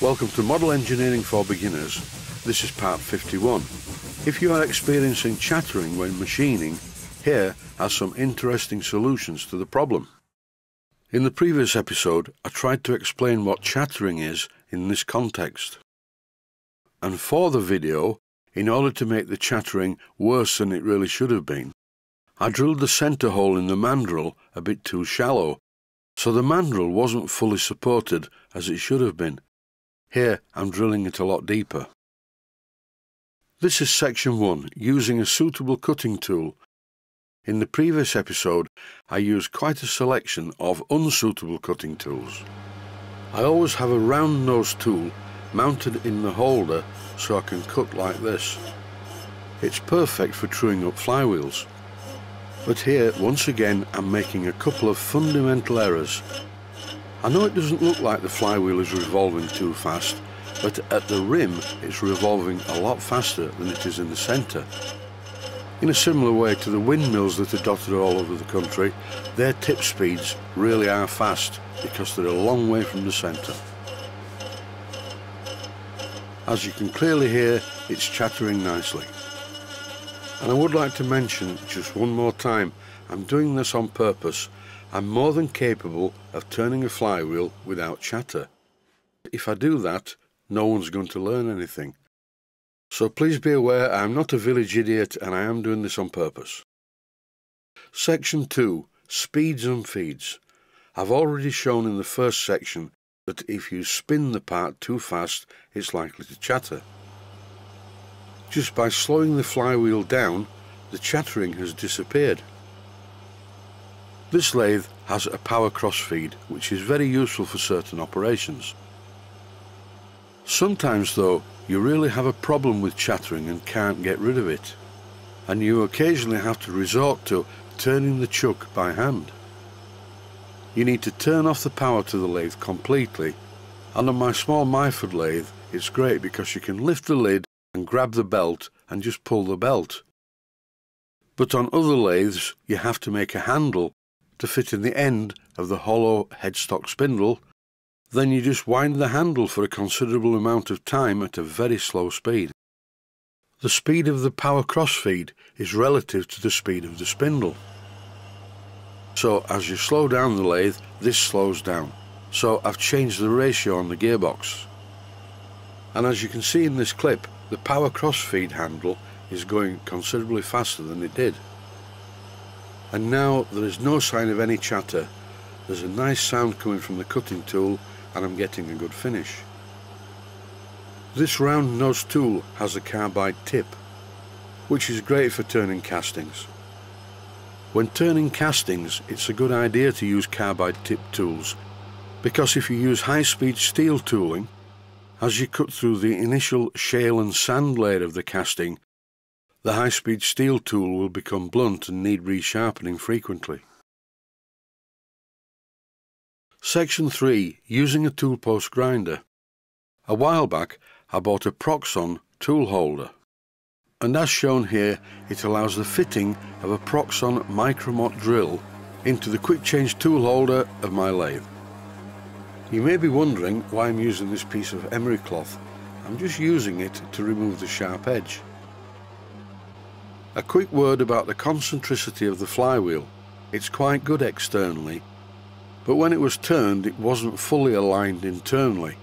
Welcome to Model Engineering for Beginners. This is part 51. If you are experiencing chattering when machining, here are some interesting solutions to the problem. In the previous episode, I tried to explain what chattering is in this context. And for the video, in order to make the chattering worse than it really should have been, I drilled the centre hole in the mandrel a bit too shallow, so the mandrel wasn't fully supported as it should have been. Here I'm drilling it a lot deeper. This is section 1, using a suitable cutting tool. In the previous episode I used quite a selection of unsuitable cutting tools. I always have a round nose tool mounted in the holder so I can cut like this. It's perfect for truing up flywheels. But here, once again, I'm making a couple of fundamental errors. I know it doesn't look like the flywheel is revolving too fast, but at the rim it's revolving a lot faster than it is in the centre. In a similar way to the windmills that are dotted all over the country, their tip speeds really are fast because they're a long way from the centre. As you can clearly hear, it's chattering nicely. And I would like to mention just one more time, I'm doing this on purpose. I'm more than capable of turning a flywheel without chatter. If I do that, no one's going to learn anything. So please be aware I'm not a village idiot and I am doing this on purpose. Section 2 Speeds and Feeds. I've already shown in the first section that if you spin the part too fast, it's likely to chatter. Just by slowing the flywheel down, the chattering has disappeared. This lathe has a power crossfeed, which is very useful for certain operations. Sometimes though, you really have a problem with chattering and can't get rid of it, and you occasionally have to resort to turning the chuck by hand. You need to turn off the power to the lathe completely, and on my small Myford lathe it's great because you can lift the lid and grab the belt and just pull the belt. But on other lathes you have to make a handle to fit in the end of the hollow headstock spindle, then you just wind the handle for a considerable amount of time at a very slow speed. The speed of the power crossfeed is relative to the speed of the spindle. So as you slow down the lathe, this slows down. So I've changed the ratio on the gearbox. And as you can see in this clip, the power crossfeed handle is going considerably faster than it did. And now there is no sign of any chatter. There's a nice sound coming from the cutting tool and I'm getting a good finish. This round nose tool has a carbide tip, which is great for turning castings. When turning castings, it's a good idea to use carbide tip tools, because if you use high-speed steel tooling, as you cut through the initial shale and sand layer of the casting, the high-speed steel tool will become blunt and need resharpening frequently. Section 3. Using a tool post grinder. A while back I bought a Proxxon tool holder and as shown here it allows the fitting of a Proxxon Micromot drill into the quick change tool holder of my lathe. You may be wondering why I'm using this piece of emery cloth. I'm just using it to remove the sharp edge. A quick word about the concentricity of the flywheel. It's quite good externally, but when it was turned it wasn't fully aligned internally.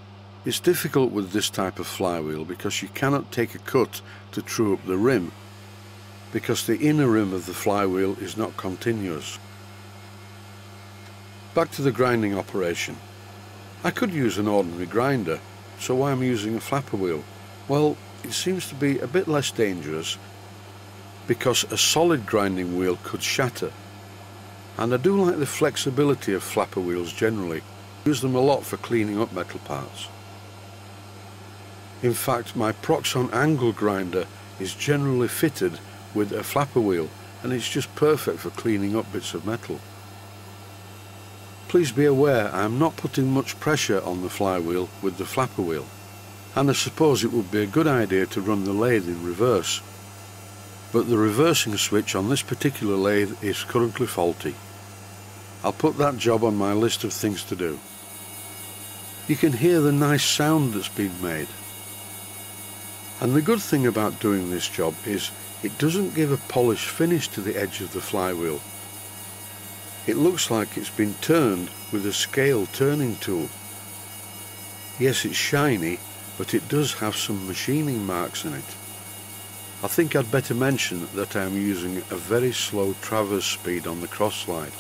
It's difficult with this type of flywheel because you cannot take a cut to true up the rim because the inner rim of the flywheel is not continuous. Back to the grinding operation. I could use an ordinary grinder, so why am I using a flapper wheel? Well, it seems to be a bit less dangerous because a solid grinding wheel could shatter. And I do like the flexibility of flapper wheels generally. Use them a lot for cleaning up metal parts. In fact, my Proxxon angle grinder is generally fitted with a flapper wheel and it's just perfect for cleaning up bits of metal. Please be aware I am not putting much pressure on the flywheel with the flapper wheel, and I suppose it would be a good idea to run the lathe in reverse. But the reversing switch on this particular lathe is currently faulty. I'll put that job on my list of things to do. you can hear the nice sound that's been made. And the good thing about doing this job is it doesn't give a polished finish to the edge of the flywheel. It looks like it's been turned with a scale turning tool. Yes, it's shiny, but it does have some machining marks in it. I think I'd better mention that I am using a very slow traverse speed on the cross slide.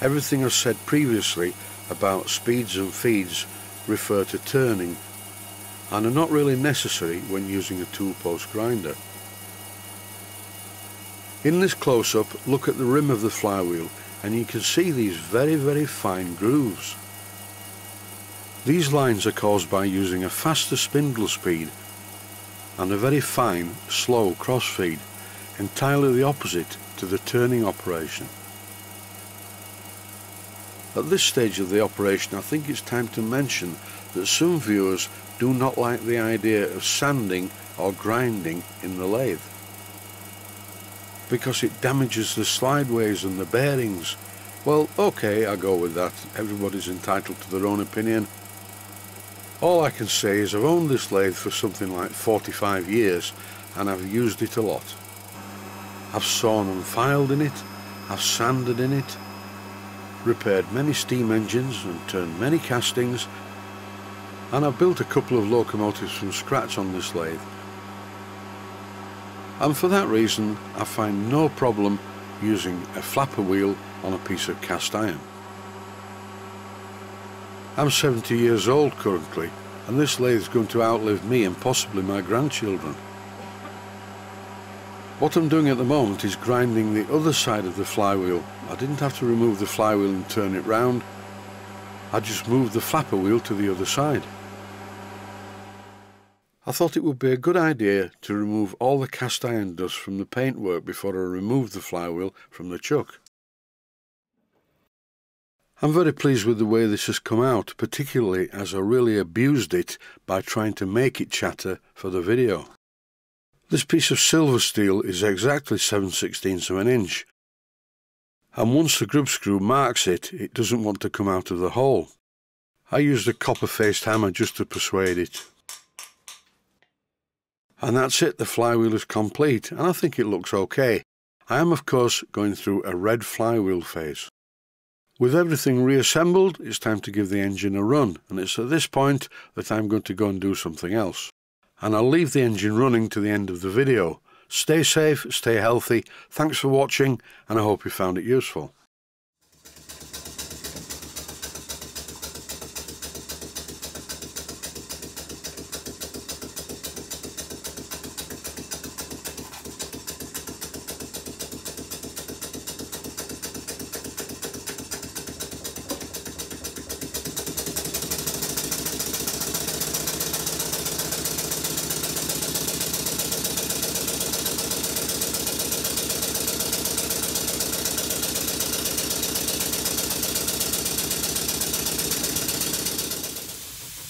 Everything I've said previously about speeds and feeds refer to turning and are not really necessary when using a tool post grinder. In this close-up, look at the rim of the flywheel and you can see these very, very fine grooves. These lines are caused by using a faster spindle speed and a very fine, slow crossfeed, entirely the opposite to the turning operation. At this stage of the operation I think it's time to mention that some viewers do not like the idea of sanding or grinding in the lathe because it damages the slideways and the bearings. Well, okay, I go with that. Everybody's entitled to their own opinion. All I can say is I've owned this lathe for something like 45 years and I've used it a lot. I've sawn and filed in it, I've sanded in it, repaired many steam engines and turned many castings and I've built a couple of locomotives from scratch on this lathe. And for that reason I find no problem using a flapper wheel on a piece of cast iron. I'm 70 years old currently and this lathe is going to outlive me and possibly my grandchildren. What I'm doing at the moment is grinding the other side of the flywheel. I didn't have to remove the flywheel and turn it round. I just moved the flapper wheel to the other side. I thought it would be a good idea to remove all the cast iron dust from the paintwork before I removed the flywheel from the chuck. I'm very pleased with the way this has come out, particularly as I really abused it by trying to make it chatter for the video. This piece of silver steel is exactly 7 16ths of an inch, and once the grub screw marks it, it doesn't want to come out of the hole. I used a copper-faced hammer just to persuade it. And that's it, the flywheel is complete, and I think it looks okay. I am, of course, going through a red flywheel phase. With everything reassembled, it's time to give the engine a run, and it's at this point that I'm going to go and do something else and I'll leave the engine running to the end of the video. Stay safe, stay healthy, thanks for watching and I hope you found it useful.